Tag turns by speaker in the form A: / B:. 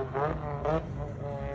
A: Mm-hmm.